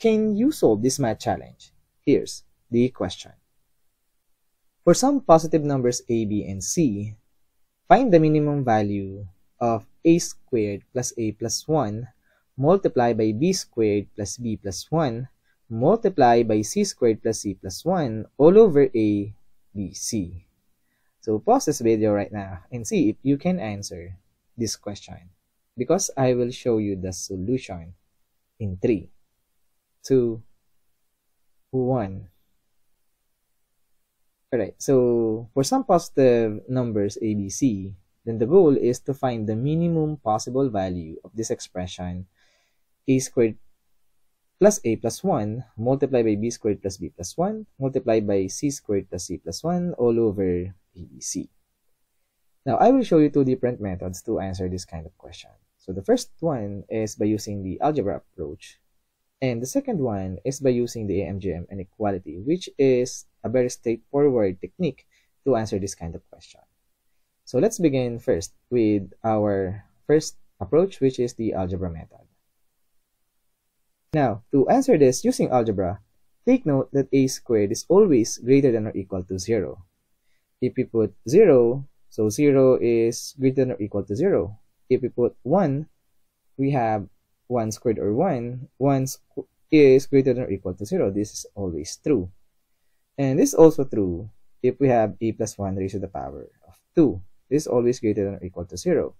can you solve this math challenge? Here's the question. For some positive numbers a, b, and c, find the minimum value of a squared plus a plus 1 multiplied by b squared plus b plus 1 multiplied by c squared plus c plus 1 all over a, b, c. So pause this video right now and see if you can answer this question because I will show you the solution in 3, 2, 1. Alright, so for some positive numbers ABC, then the goal is to find the minimum possible value of this expression a squared plus a plus 1 multiplied by b squared plus b plus 1 multiplied by c squared plus c plus 1 all over ABC. Now, I will show you two different methods to answer this kind of question. So the first one is by using the algebra approach. And the second one is by using the AMGM inequality, which is a very straightforward technique to answer this kind of question. So let's begin first with our first approach, which is the algebra method. Now, to answer this using algebra, take note that a squared is always greater than or equal to 0. If we put 0, so 0 is greater than or equal to 0. If we put 1, we have 1 squared or 1. 1 is greater than or equal to 0. This is always true. And this is also true if we have a plus 1 raised to the power of 2. This is always greater than or equal to 0.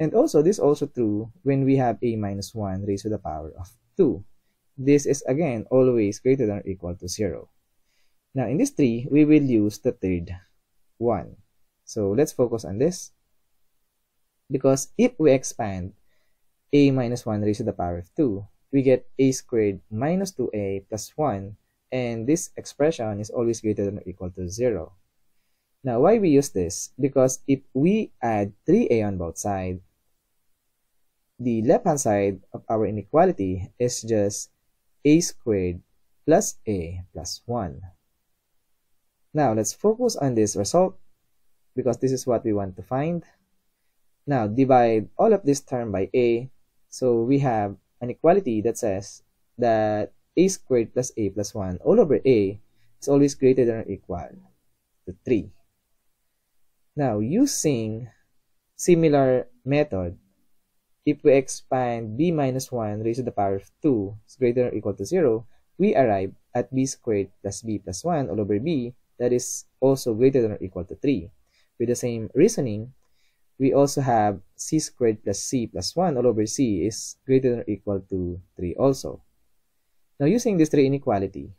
And also, this is also true when we have a minus 1 raised to the power of 2. This is again always greater than or equal to 0. Now, in this tree, we will use the third 1. So let's focus on this. Because if we expand a minus 1 raised to the power of 2, we get a squared minus 2a plus 1, and this expression is always greater than or equal to 0. Now, why we use this? Because if we add 3a on both sides, the left-hand side of our inequality is just a squared plus a plus 1. Now, let's focus on this result because this is what we want to find. Now, divide all of this term by a. So, we have an equality that says that a squared plus a plus 1 all over a is always greater than or equal to 3. Now, using similar method, if we expand b minus 1 raised to the power of 2 is greater than or equal to 0, we arrive at b squared plus b plus 1 all over b that is also greater than or equal to 3. With the same reasoning, we also have c squared plus c plus 1 all over c is greater than or equal to 3 also. Now, using this three inequality,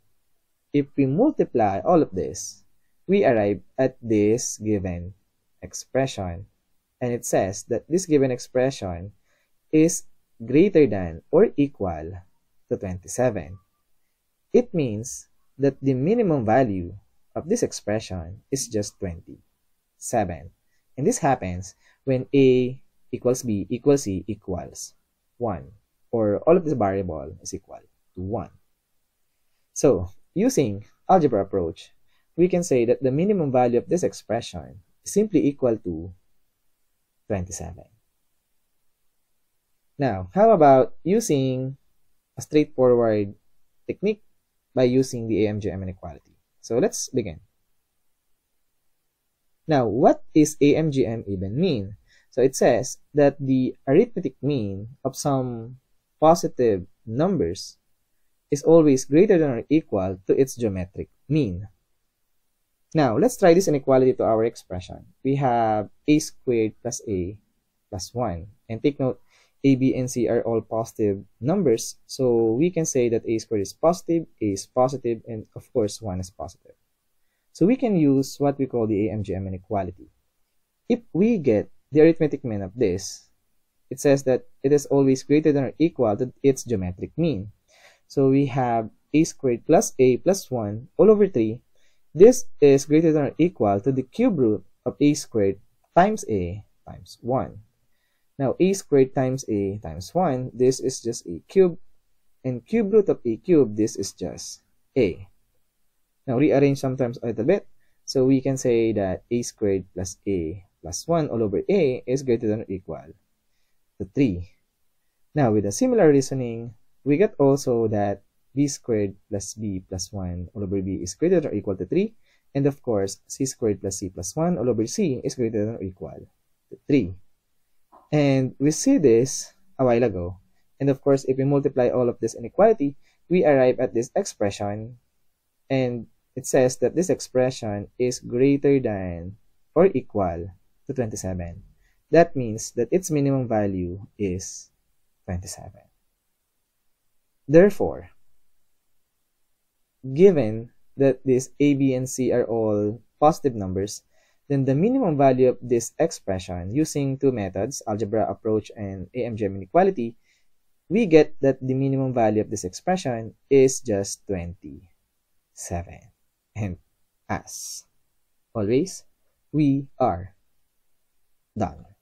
if we multiply all of this, we arrive at this given expression. And it says that this given expression is greater than or equal to 27. It means that the minimum value of this expression is just 27. And this happens when a equals b equals c equals 1 or all of this variable is equal to 1. So, using algebra approach, we can say that the minimum value of this expression is simply equal to 27. Now, how about using a straightforward technique by using the AMGM inequality? So let's begin. Now, what is AMGM even mean? So it says that the arithmetic mean of some positive numbers is always greater than or equal to its geometric mean. Now, let's try this inequality to our expression. We have a squared plus a plus 1. And take note, a, b, and c are all positive numbers. So we can say that a squared is positive, a is positive, and of course 1 is positive. So we can use what we call the AMGM inequality. If we get the arithmetic mean of this, it says that it is always greater than or equal to its geometric mean. So we have a squared plus a plus 1 all over 3. This is greater than or equal to the cube root of a squared times a times 1. Now, a squared times a times 1, this is just a cube. And cube root of a cube, this is just a. Now, rearrange sometimes a little bit. So, we can say that a squared plus a plus 1 all over a is greater than or equal to 3. Now, with a similar reasoning, we get also that b squared plus b plus 1 all over b is greater than or equal to 3. And of course, c squared plus c plus 1 all over c is greater than or equal to 3. And we see this a while ago. And of course, if we multiply all of this inequality, we arrive at this expression. And it says that this expression is greater than or equal to 27. That means that its minimum value is 27. Therefore, given that these a, b, and c are all positive numbers, then the minimum value of this expression using two methods, algebra approach and AMGM inequality, we get that the minimum value of this expression is just 27. As always, we are done.